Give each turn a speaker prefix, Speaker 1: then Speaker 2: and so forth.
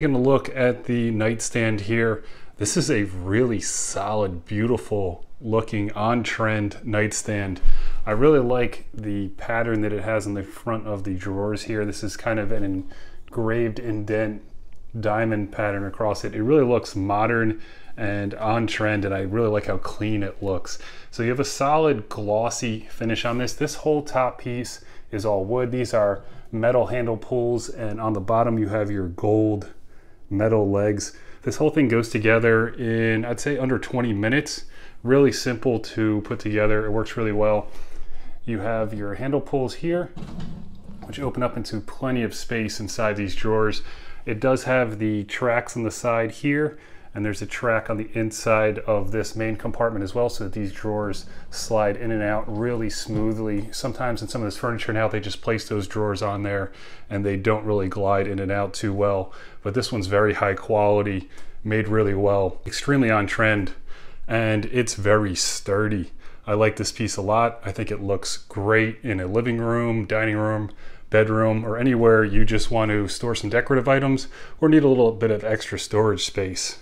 Speaker 1: Taking a look at the nightstand here. This is a really solid, beautiful looking on-trend nightstand. I really like the pattern that it has on the front of the drawers here. This is kind of an engraved indent diamond pattern across it. It really looks modern and on trend and I really like how clean it looks. So you have a solid glossy finish on this. This whole top piece is all wood. These are metal handle pulls and on the bottom you have your gold metal legs. This whole thing goes together in, I'd say under 20 minutes. Really simple to put together. It works really well. You have your handle pulls here, which open up into plenty of space inside these drawers. It does have the tracks on the side here, and there's a track on the inside of this main compartment as well so that these drawers slide in and out really smoothly. Sometimes in some of this furniture now they just place those drawers on there and they don't really glide in and out too well. But this one's very high quality, made really well, extremely on trend, and it's very sturdy. I like this piece a lot. I think it looks great in a living room, dining room, bedroom, or anywhere you just want to store some decorative items or need a little bit of extra storage space.